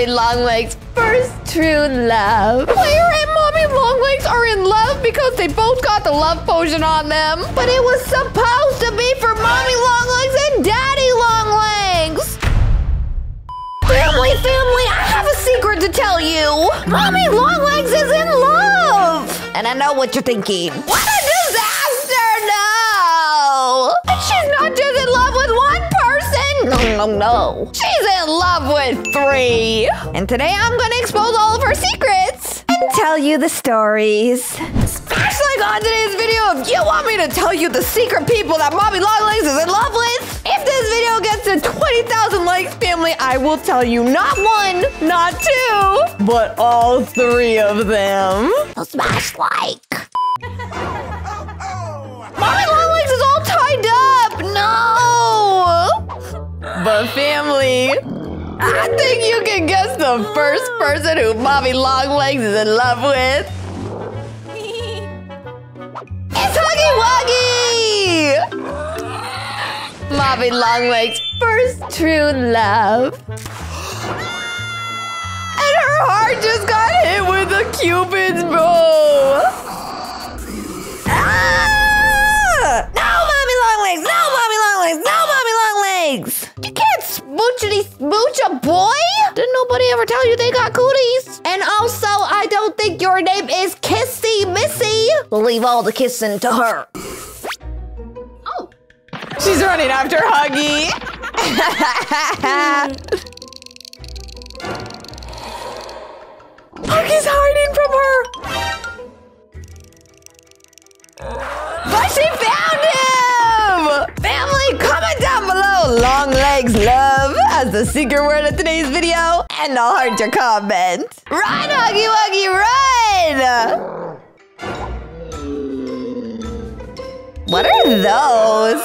Mommy Longlegs' first true love. Player and Mommy Longlegs are in love because they both got the love potion on them. But it was supposed to be for Mommy Longlegs and Daddy Longlegs. Family, family, I have a secret to tell you. Mommy Longlegs is in love. And I know what you're thinking. What a disaster! No! She's not just in love with one person. No, no, no. She's in love with three. And today I'm gonna expose all of her secrets and tell you the stories. Smash like on today's video if you want me to tell you the secret people that Mommy Longlegs is in love with. If this video gets to 20,000 likes, family, I will tell you not one, not two, but all three of them. So smash like. Mommy Longlegs is all tied up. No. But family, I think you can guess the first ah. person who Mommy Longlegs is in love with. It's Huggy Wuggy! Mommy Longlegs' first true love. And her heart just got hit with a Cupid's bow. Nobody ever tell you they got cooties? And also, I don't think your name is Kissy Missy. Leave all the kissing to her. Oh. She's running after Huggy. Huggy's hiding from her. But she found him! Family, comment down below long legs love as the secret word of today's video, and I'll heart your comment. Run, Huggy Wuggy, run! What are those?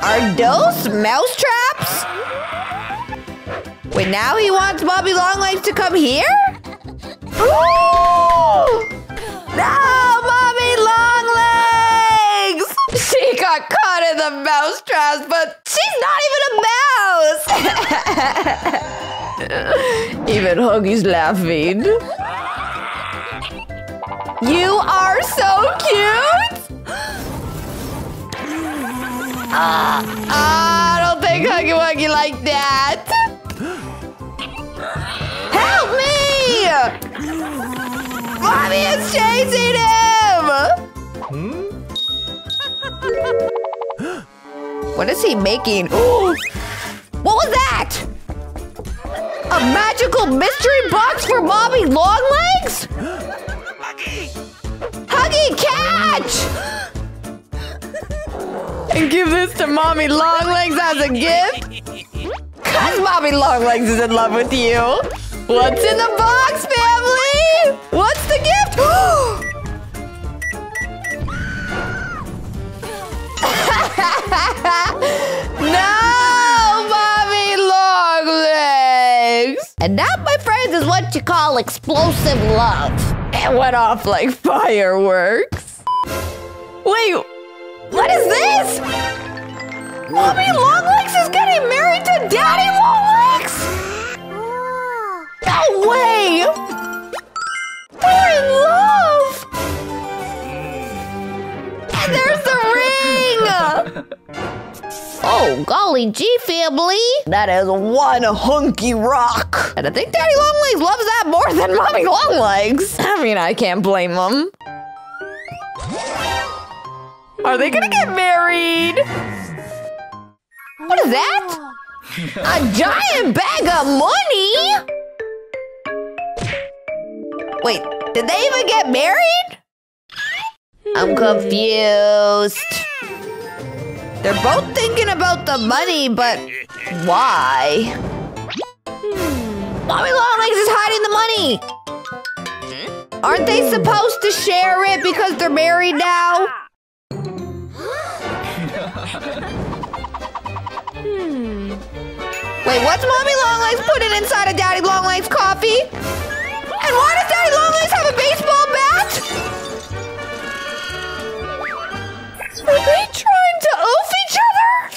Are those mouse traps? Wait, now he wants Bobby Longlegs to come here? Ooh! No, got caught in the mouse traps, but she's not even a mouse! even Huggy's laughing. You are so cute! Ah, I don't think Huggy Wuggy like that. Help me! Mommy is chasing him! What is he making? what was that? A magical mystery box for Mommy Longlegs? Huggy, catch! and give this to Mommy Longlegs as a gift? Cause Mommy Longlegs is in love with you. What's in the box, family? What's the gift? no, Mommy Longlegs! And that, my friends, is what you call explosive love. It went off like fireworks. Wait, what is this? Mommy Longlegs is getting married to Daddy Longlegs? No way! They're in love! And there's the ring! Oh, golly gee, family. That is one hunky rock. And I think Daddy Longlegs loves that more than Mommy Longlegs. I mean, I can't blame him. Are they gonna get married? What is that? A giant bag of money? Wait, did they even get married? I'm confused. They're both thinking about the money, but why? Mommy Longlegs is hiding the money. Aren't they supposed to share it because they're married now? Hmm. Wait, what's Mommy Longlegs putting inside of Daddy Longlegs' coffee? And why does Daddy Longlegs have a baseball bat? Are they trying to?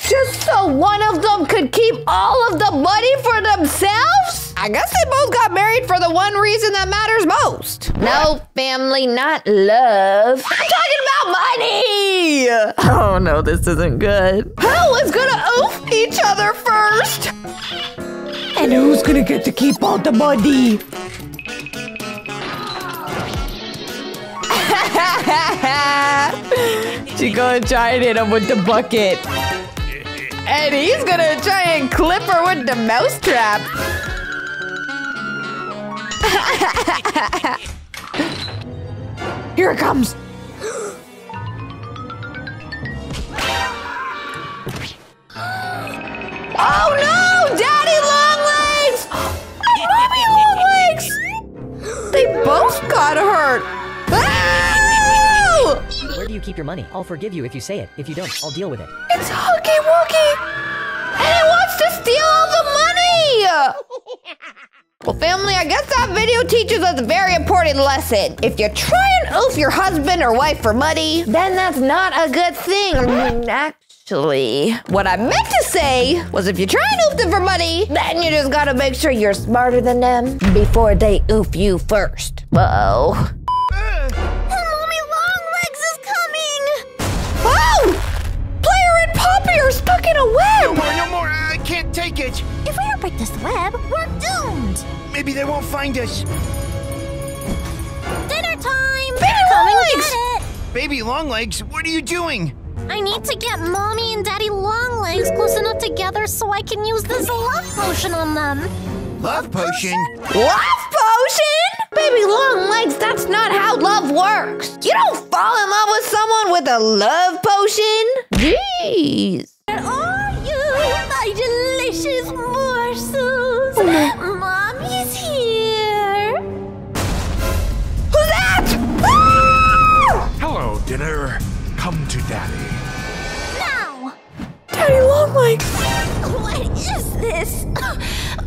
Just so so one of them could keep all of the money for themselves? I guess they both got married for the one reason that matters most. No, family, not love. I'm talking about money! Oh no, this isn't good. Who is gonna oof each other first? And who's gonna get to keep all the money? She's gonna try and hit him with the bucket. And he's gonna try and clip her with the mousetrap. Here it comes. Oh no! Daddy Longlegs! And Mommy Longlegs! They both got hurt. Ow! Do you keep your money? I'll forgive you if you say it. If you don't, I'll deal with it. It's Huggy Wuggy! And it wants to steal all the money! Well, family, I guess that video teaches us a very important lesson. If you try and oof your husband or wife for money, then that's not a good thing. Actually, what I meant to say was if you try and oof them for money, then you just gotta make sure you're smarter than them before they oof you first. Whoa. Eh. Are stuck in No more, no more. I can't take it. If we don't break this web, we're doomed! Maybe they won't find us. Dinner time! Baby Come and Longlegs! get it! Baby Longlegs, what are you doing? I need to get Mommy and Daddy Longlegs close enough together so I can use this love potion on them. Love potion? Love potion? Baby long legs, that's not how love works. You don't fall in love with someone with a love potion. Jeez. Come to daddy. Now! Daddy long legs. What is this?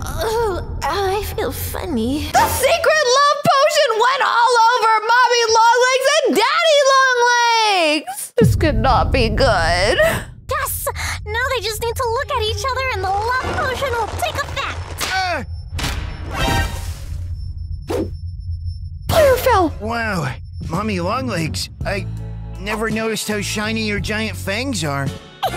Oh, I feel funny. The secret love potion went all over Mommy Longlegs and Daddy Longlegs! This could not be good. Yes! Now they just need to look at each other and the love potion will take effect. Ah, Player fell. wow. Mommy Longlegs, I never noticed how shiny your giant fangs are.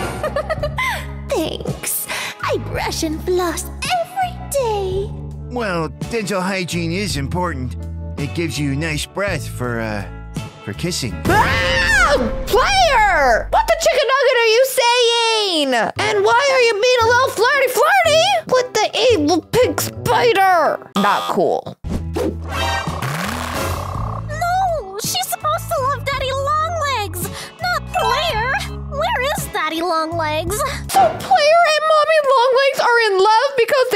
Thanks. I brush and floss every day. Well, dental hygiene is important. It gives you nice breath for, uh, for kissing. Ah! Player! What the chicken nugget are you saying? And why are you being a little flirty flirty with the evil pig spider? Not cool.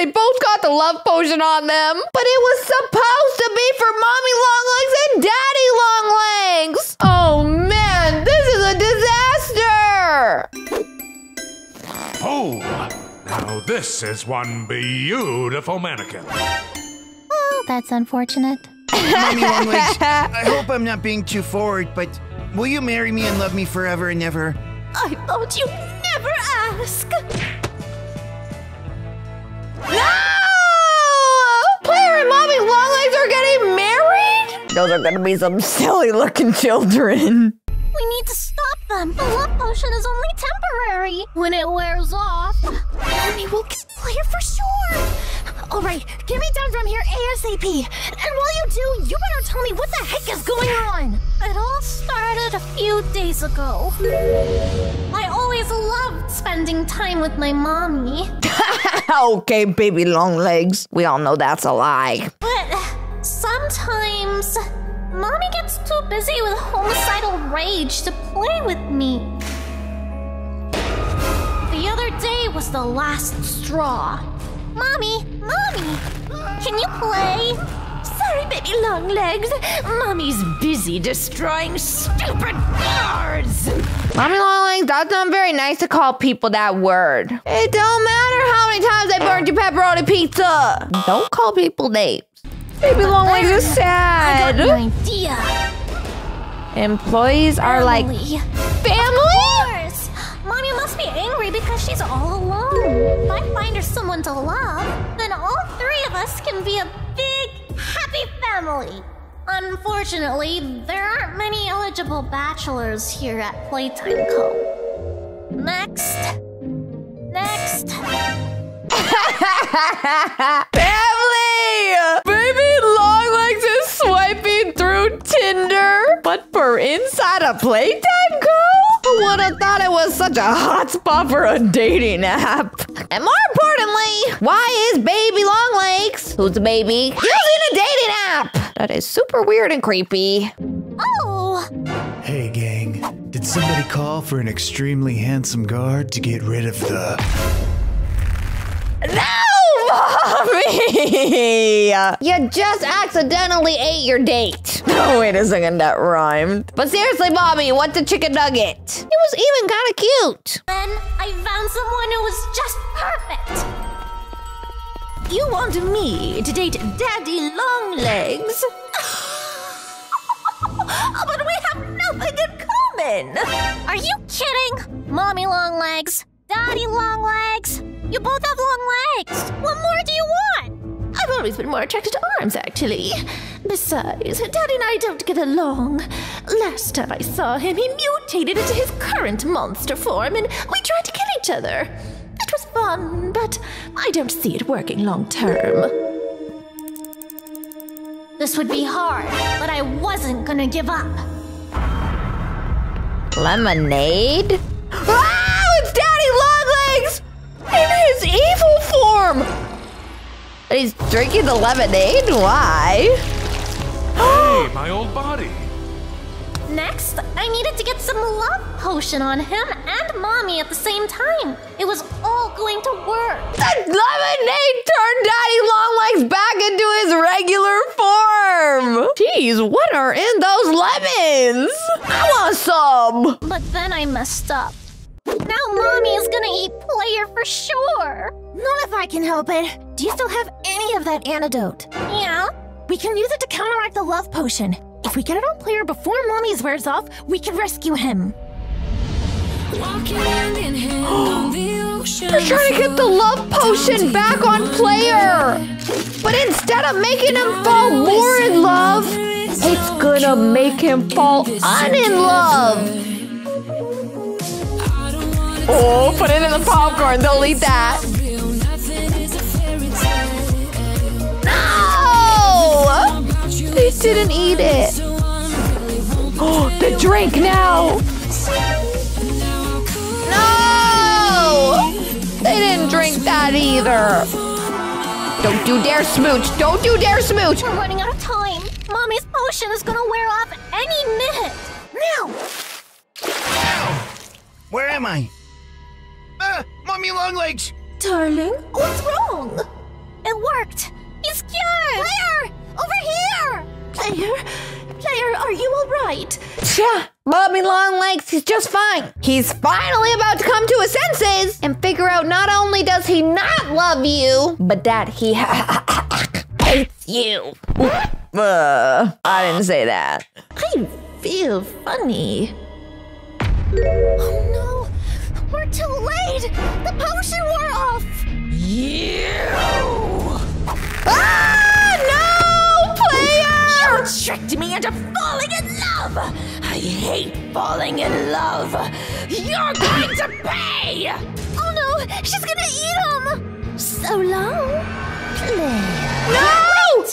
They both got the love potion on them. But it was supposed to be for Mommy Longlegs and Daddy Longlegs. Oh man, this is a disaster. Oh, now this is one beautiful mannequin. Oh, that's unfortunate. Mommy Longlegs, I hope I'm not being too forward, but will you marry me and love me forever and ever? I thought you'd never ask. No! Player and Mommy Longlegs are getting married? Those are gonna be some silly looking children. We need to stop them. The love potion is only temporary. When it wears off, Mommy will kiss Player for sure. All right, get me down from here ASAP. And while you do, you better tell me what the heck is going on. It all started a few days ago. I always loved spending time with my mommy. okay, baby long legs. We all know that's a lie. But sometimes, mommy gets too busy with homicidal rage to play with me. The other day was the last straw. Mommy, mommy, can you play? Sorry, baby long legs. Mommy's busy destroying stupid guards. Mommy long legs, that's not very nice to call people that word. It don't matter how many times they burned your pepperoni pizza. Don't call people names. Baby Longlegs is sad. I got an idea. Employees are like family? Of course. Mommy must be angry because she's all alone. If I find her someone to love, then all three of us can be a big, happy family. Unfortunately, there aren't many eligible bachelors here at Playtime Co. Next. Next. Family! Baby Longlegs is swiping through Tinder, but for inside a Playtime? Who would have thought it was such a hot spot for a dating app? And more importantly, why is Baby Longlegs, who's a baby, using a dating app? That is super weird and creepy. Oh, Hey, gang. Did somebody call for an extremely handsome guard to get rid of the. No, mommy! You just accidentally ate your date. Oh, wait a second, that rhymed. But seriously, mommy, what's a chicken nugget? It was even kind of cute. then I found someone who was just perfect. You want me to date Daddy Longlegs? but we have nothing in common. Are you kidding? Mommy long legs, Daddy long legs. You both have long legs. What more do you want? I've always been more attracted to arms, actually. Besides, Daddy and I don't get along. Last time I saw him, he mutated into his current monster form and we tried to kill each other. It was fun, but I don't see it working long term. This would be hard, but I wasn't gonna give up. Lemonade? Wow, his evil form! And he's drinking the lemonade? Why? Hey, my old body. Next, I needed to get some love potion on him and mommy at the same time. It was all going to work. The lemonade turned Daddy Longlegs back into his regular form! Jeez, what are in those lemons? I want some! But then I messed up. Now mommy is gonna eat player for sure. Not if I can help it. Do you still have any of that antidote? Yeah? We can use it to counteract the love potion. If we get it on player before mommy's wears off, we can rescue him. They're trying to get the love potion back on player! But instead of making him fall more in love, it's gonna make him fall un in love! Oh, put it in the popcorn, they'll eat that. No! They didn't eat it. Oh, the drink now! No! They didn't drink that either. Don't you dare smooch! Don't you dare smooch! We're running out of time. Mommy's potion is gonna wear off any minute. Now! Where am I? Mommy Longlegs! Darling, what's wrong? It worked. He's cured. Player, over here. Player? Player, are you alright? Yeah, Bobby Longlegs is just fine. He's finally about to come to his senses and figure out not only does he not love you, but that he hates you. Uh, I didn't say that. I feel funny. Oh no, we're too late. The potion wore off. You! Ah, no, player! You tricked me into falling in love! I hate falling in love! You're going to pay! Oh no, she's gonna eat him. So long, player. No!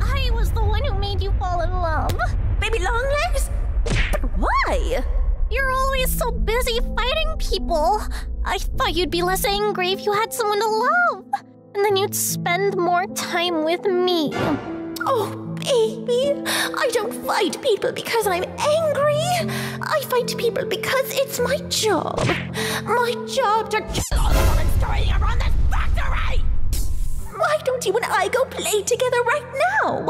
I was the one who made you fall in love. Baby Longlegs? But why? You're always so busy fighting people. I thought you'd be less angry if you had someone to love. And then you'd spend more time with me. Oh, baby, I don't fight people because I'm angry. I fight people because it's my job. My job to kill all the women storing around this factory. Why don't you and I go play together right now?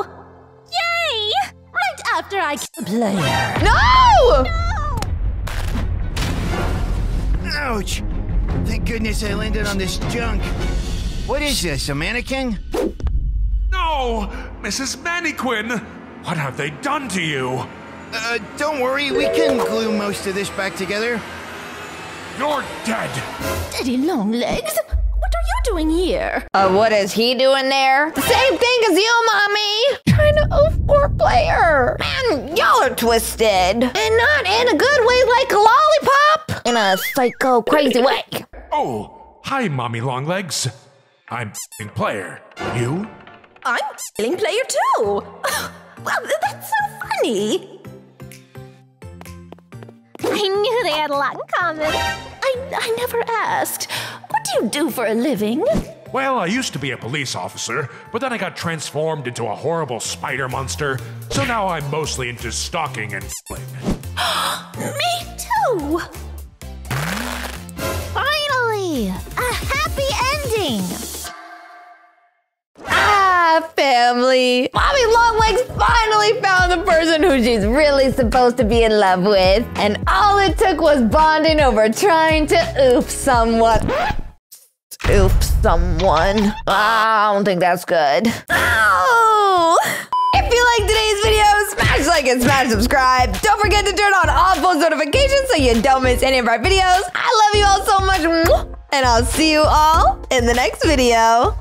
Yay! Right after I kill the player. No! Ouch! Thank goodness I landed on this junk. What is this, a mannequin? No! Mrs. Mannequin! What have they done to you? Uh, don't worry, we can glue most of this back together. You're dead. Daddy Longlegs, what are you doing here? Uh, what is he doing there? The same thing as you, mommy. Trying to oof poor player. Man, y'all are twisted. And not in a good way like a lollipop. In a psycho crazy way. Oh, hi, Mommy Longlegs. I'm f***ing player. You? I'm feeling player too. well, that's so funny. I knew they had a lot in common. I, I never asked. What do you do for a living? Well, I used to be a police officer, but then I got transformed into a horrible spider monster, so now I'm mostly into stalking and fling. Me too. A happy ending! Ah, family. Mommy Longlegs finally found the person who she's really supposed to be in love with. And all it took was bonding over trying to oof someone. Oof someone. Ah, I don't think that's good. Oh! If you like today's video, like and smash subscribe. Don't forget to turn on all post notifications so you don't miss any of our videos. I love you all so much. And I'll see you all in the next video.